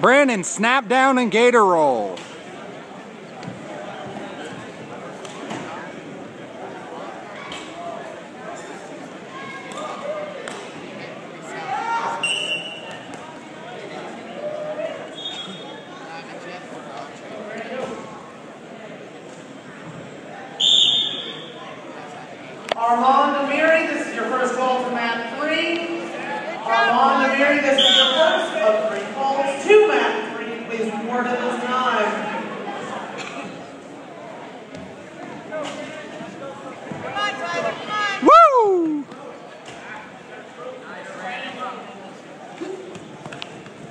Brandon, snap down and gator roll. Armand Amiri, this is your first call to mat three. Armand Amiri, this is your first of three calls to mat three. Please report at this time. Come on, Tyler, come on. Woo!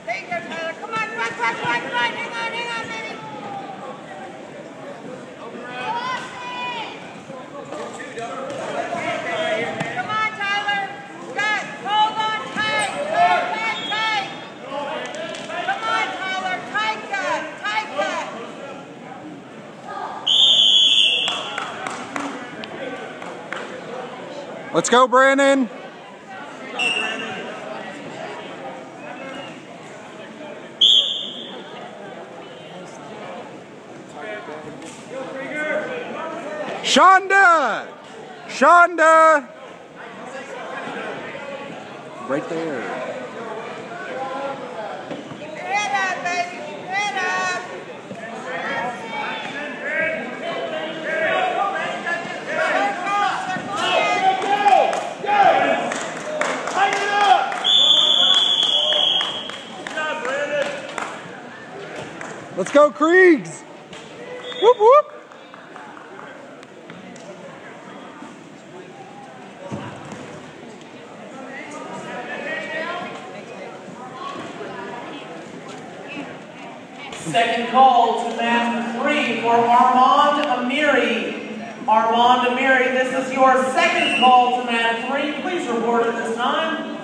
There you go, Tyler. Come on, come on, come on, come on, come on. Hang on, hang on, baby. Come on, Tyler. Good. Hold on tight. Hold that tight. Come on, Tyler. Tight gut. Tight gut. Let's go, Brandon. Shonda! Shonda! Right there. Keep your head up, baby. Keep your head up. Circle, circle in. Let's go, Kriegs! Whoop whoop! Second call to mat three for Armand Amiri. Armand Amiri, this is your second call to mat three. Please report at this time.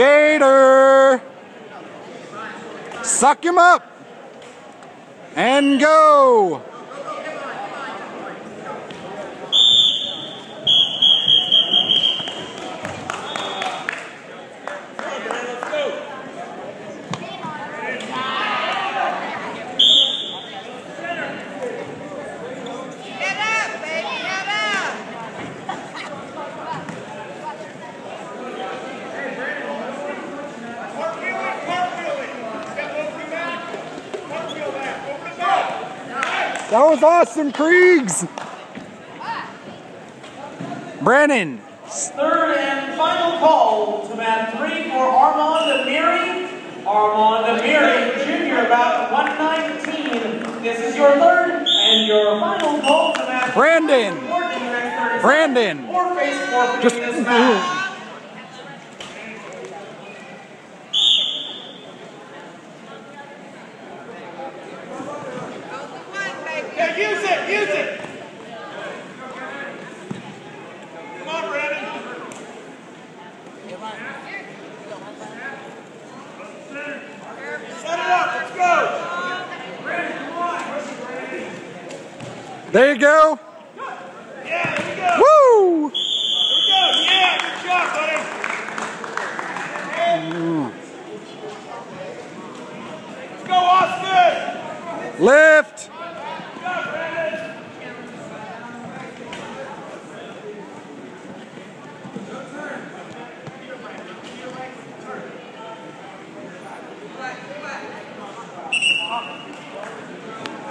Gator! Suck him up! And go! That was awesome, Kriegs! Brandon, Third and final call to mat three for Armand Amiri. Armand Amiri, junior, about 119. This is your third and your final call to mat three. Brandon. Report in the next 30 seconds Brandon. Or face forfeiting Just- this match. Go the one, baby. Yeah, use it, use it. Come on, Brandon. Set it up, let's go. There you go! Yeah, there we go. Woo! There go. Yeah, good job, buddy. Let's go, Austin. Lift!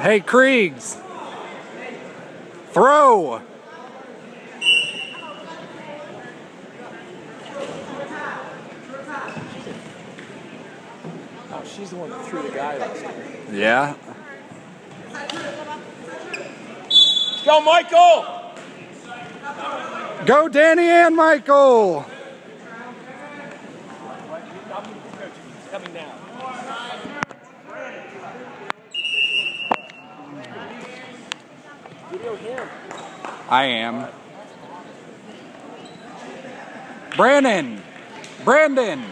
Hey, Kriegs! Throw! Oh, she's the one that threw the guy last time. Yeah. Go, Michael. Go, Danny and Michael! Coming now. I am. Brandon. Brandon.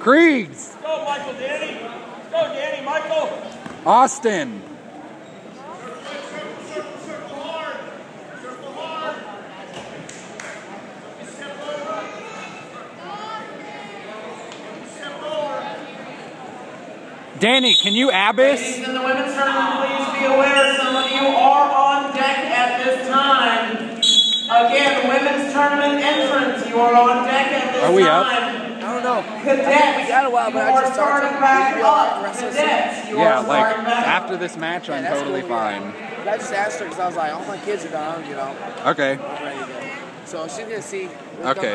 Kriegs. Go, Michael, Danny. Go, Danny, Michael. Austin. Danny, can you Abyss? Ladies in the women's tournament, please be aware some of you are on deck at this time. Again, women's tournament entrants, you are on deck at this Are we up? time. I don't know. Cadets, We got a while, but I just started back up. rest of the Cadets, Yeah, like after this match, I'm totally cool, yeah. fine. But I just asked her because I was like, all my kids are down, you know. Okay. I'm ready to go. So she's gonna see. what's Okay.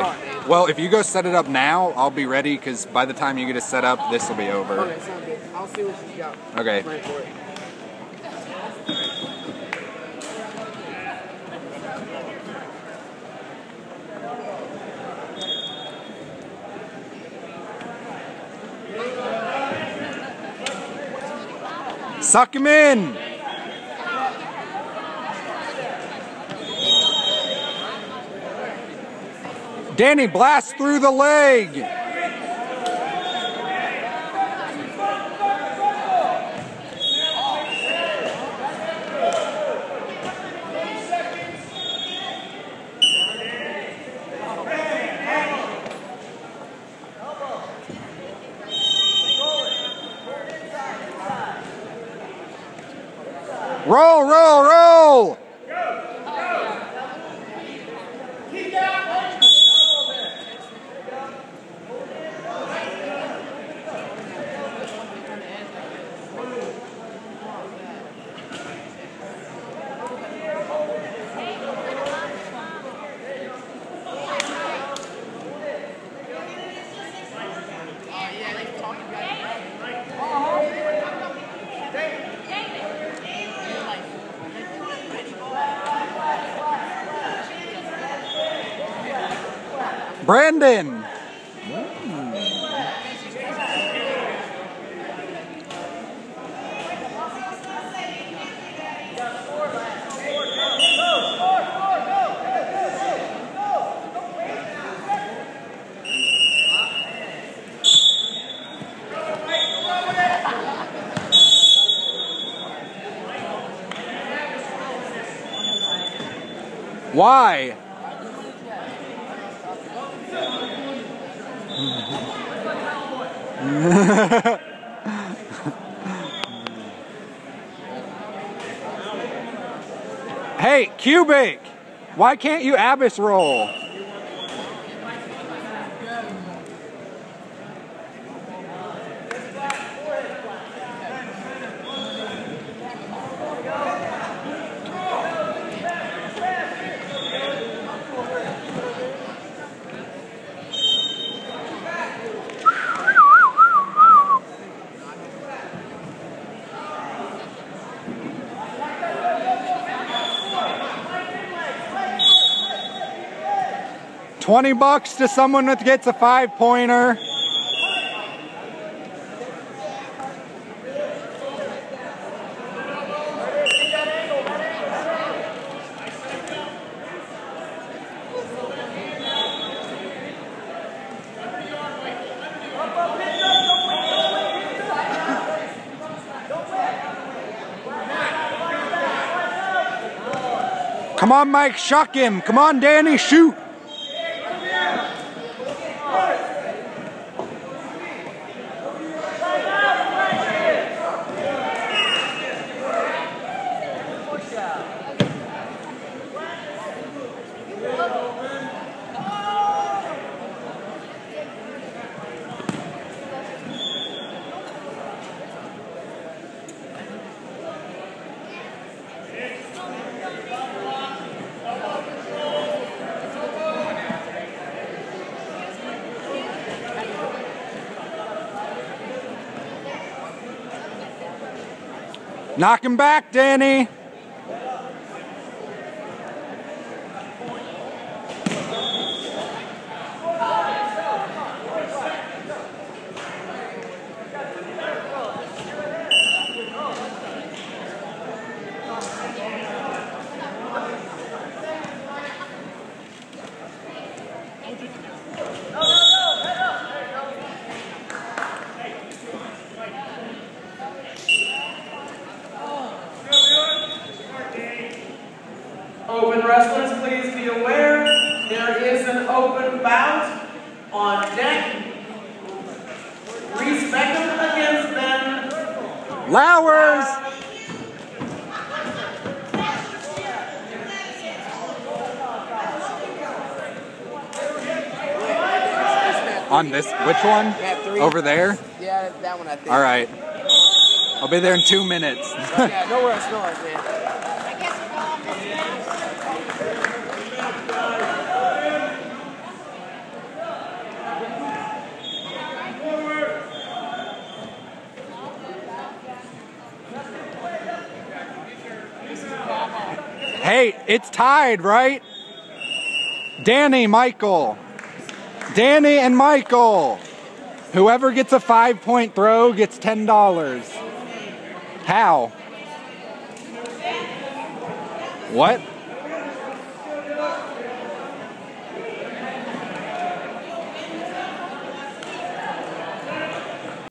Going on, man. Well, if you go set it up now, I'll be ready because by the time you get it set up, this will be over. Okay, sounds good. I'll see what she's got. Okay. I'm ready for it. Suck him in. Danny, blast through the leg. Roll, roll. Brandon. Why? Hey, Cubic! Why can't you Abyss roll? Twenty bucks to someone that gets a five pointer. Come on, Mike, shock him. Come on, Danny, shoot. Knock him back, Danny. Bout on deck. Reese Beckham against Ben Laures! On this, which one? Three. Over there? Yeah, that one I think. All right. I'll be there in two minutes. yeah, nowhere else north, man. I guess we'll go off this fence. Hey, it's tied, right? Danny, Michael. Danny and Michael. Whoever gets a five point throw gets $10. How? What?